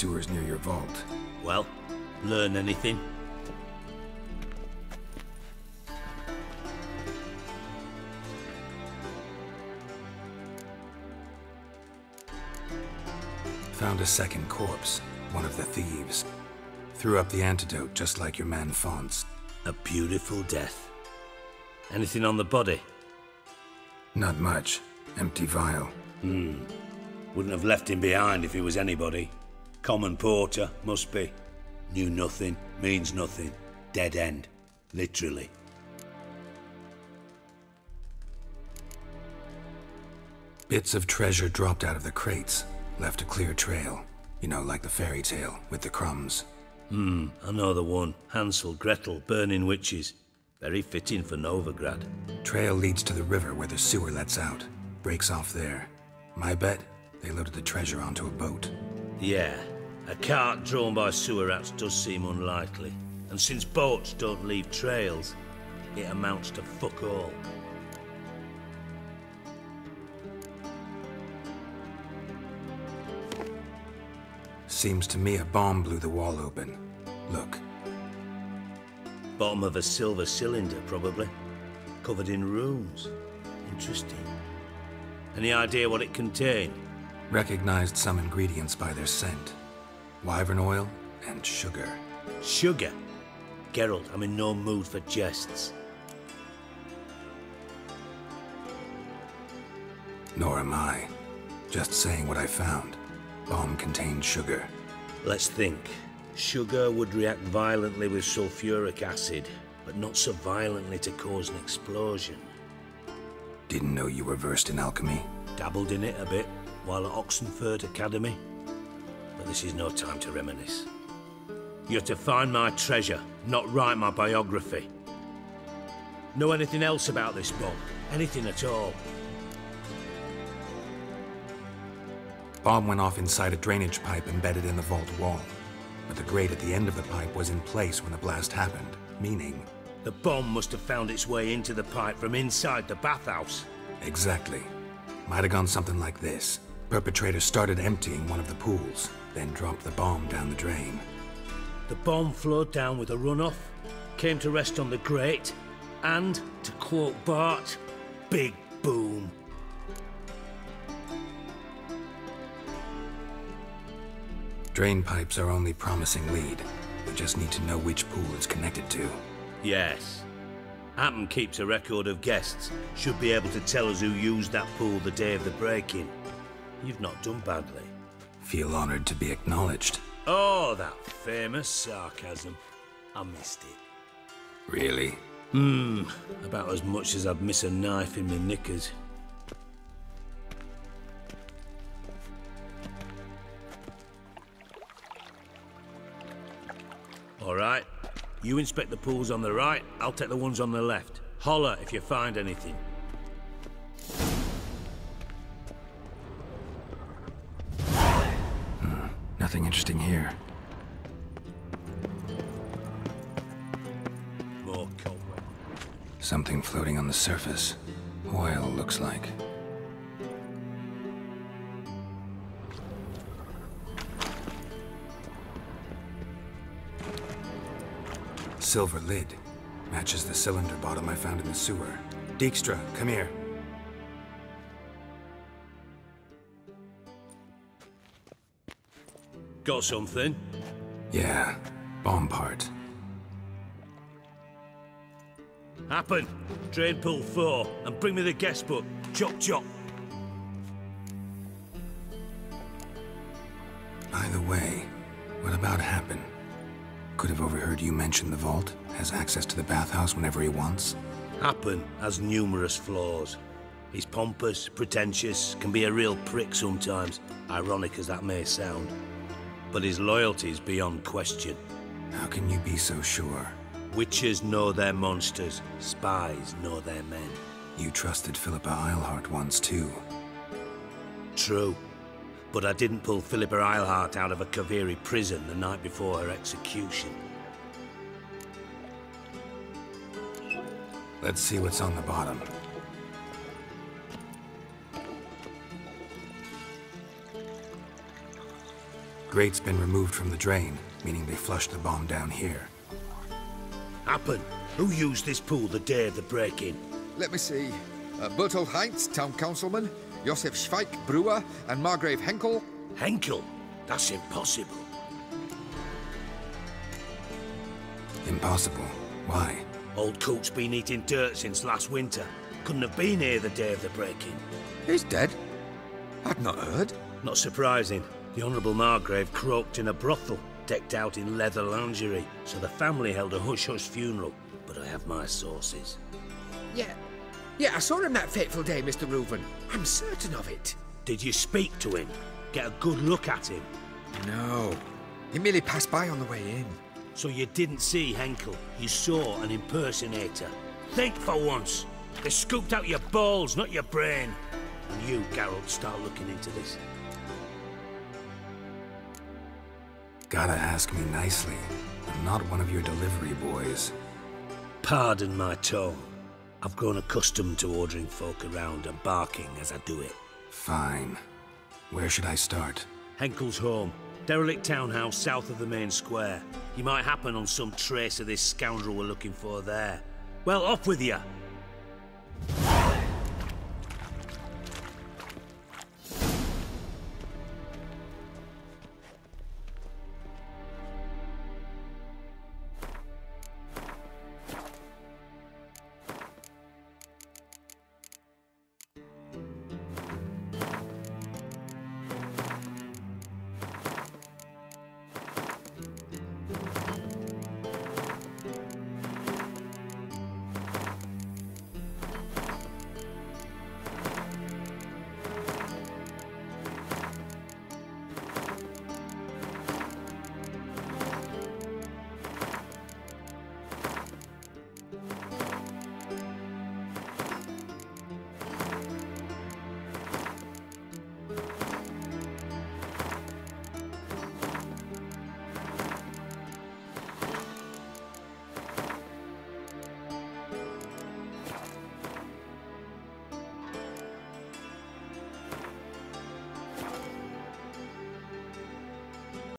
Sewers near your vault. Well, learn anything? Found a second corpse, one of the thieves. Threw up the antidote just like your man Fons. A beautiful death. Anything on the body? Not much. Empty vial. Hmm. Wouldn't have left him behind if he was anybody. Common porter, must be. Knew nothing, means nothing. Dead end. Literally. Bits of treasure dropped out of the crates. Left a clear trail. You know, like the fairy tale, with the crumbs. Hmm, I know the one. Hansel, Gretel, burning witches. Very fitting for Novigrad. Trail leads to the river where the sewer lets out. Breaks off there. My bet, they loaded the treasure onto a boat. Yeah, a cart drawn by sewer rats does seem unlikely. And since boats don't leave trails, it amounts to fuck all. Seems to me a bomb blew the wall open. Look. Bottom of a silver cylinder, probably. Covered in runes. Interesting. Any idea what it contained? Recognized some ingredients by their scent. Wyvern oil and sugar. Sugar? Geralt, I'm in no mood for jests. Nor am I. Just saying what I found. Bomb contained sugar. Let's think. Sugar would react violently with sulfuric acid, but not so violently to cause an explosion. Didn't know you were versed in alchemy. Dabbled in it a bit while at Oxenfurt Academy. But this is no time to reminisce. You're to find my treasure, not write my biography. Know anything else about this bomb? Anything at all? Bomb went off inside a drainage pipe embedded in the vault wall. But the grate at the end of the pipe was in place when the blast happened, meaning... The bomb must have found its way into the pipe from inside the bathhouse. Exactly. Might have gone something like this. Perpetrator started emptying one of the pools, then dropped the bomb down the drain. The bomb flowed down with a runoff, came to rest on the grate, and, to quote Bart, big boom. Drain pipes are only promising lead. We just need to know which pool it's connected to. Yes. Appen keeps a record of guests. Should be able to tell us who used that pool the day of the break-in. You've not done badly. Feel honored to be acknowledged. Oh, that famous sarcasm. I missed it. Really? Hmm, about as much as I'd miss a knife in my knickers. All right. You inspect the pools on the right, I'll take the ones on the left. Holler if you find anything. Nothing interesting here. Something floating on the surface. Oil, looks like. Silver lid. Matches the cylinder bottom I found in the sewer. Dijkstra, come here. Got something? Yeah, bomb part. Happen. Drain pool 4, and bring me the guest book. Chop chop. Either way, what about Happen? Could have overheard you mention the vault. Has access to the bathhouse whenever he wants. Happen has numerous flaws. He's pompous, pretentious, can be a real prick sometimes, ironic as that may sound. But his loyalty is beyond question. How can you be so sure? Witchers know their monsters, spies know their men. You trusted Philippa Eilhart once too. True. But I didn't pull Philippa Eilhart out of a Kaviri prison the night before her execution. Let's see what's on the bottom. Grate's been removed from the drain, meaning they flushed the bomb down here. Happen. Who used this pool the day of the break-in? Let me see. Uh, Bertolt Heinz, town councilman, Josef Schweik, brewer, and Margrave Henkel. Henkel? That's impossible. Impossible. Why? Old Coot's been eating dirt since last winter. Couldn't have been here the day of the break-in. He's dead? I'd not heard. Not surprising. The Honourable Margrave croaked in a brothel, decked out in leather lingerie, so the family held a hush-hush funeral. But I have my sources. Yeah. Yeah, I saw him that fateful day, Mr. Reuven. I'm certain of it. Did you speak to him? Get a good look at him? No. He merely passed by on the way in. So you didn't see Henkel. You saw an impersonator. Think for once. They scooped out your balls, not your brain. And you, Geralt, start looking into this. Gotta ask me nicely. I'm not one of your delivery boys. Pardon my tone. I've grown accustomed to ordering folk around and barking as I do it. Fine. Where should I start? Henkel's home. Derelict townhouse south of the main square. You might happen on some trace of this scoundrel we're looking for there. Well, off with you.